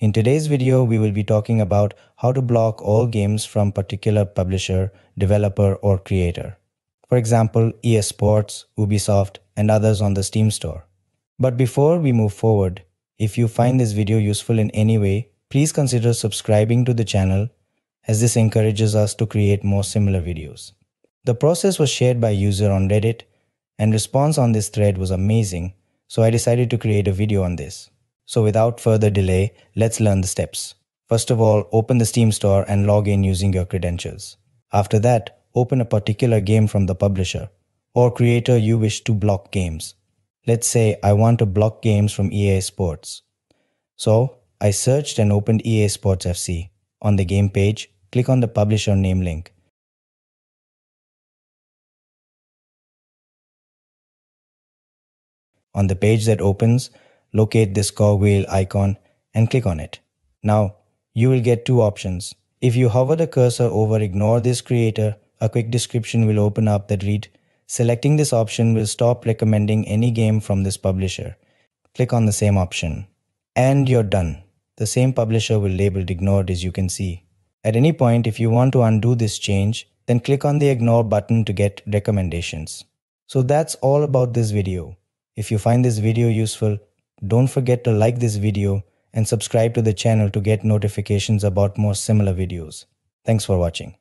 In today's video, we will be talking about how to block all games from particular publisher, developer, or creator. For example, EA Sports, Ubisoft, and others on the Steam store. But before we move forward, if you find this video useful in any way, please consider subscribing to the channel as this encourages us to create more similar videos. The process was shared by user on Reddit and response on this thread was amazing, so I decided to create a video on this. So without further delay, let's learn the steps. First of all, open the Steam store and log in using your credentials. After that, open a particular game from the publisher or creator you wish to block games. Let's say I want to block games from EA Sports. So I searched and opened EA Sports FC. On the game page, click on the publisher name link. On the page that opens, locate this cogwheel icon and click on it. Now, you will get two options. If you hover the cursor over ignore this creator, a quick description will open up that read, selecting this option will stop recommending any game from this publisher. Click on the same option. And you're done. The same publisher will labeled ignored as you can see. At any point, if you want to undo this change, then click on the ignore button to get recommendations. So that's all about this video. If you find this video useful, don't forget to like this video and subscribe to the channel to get notifications about more similar videos. Thanks for watching.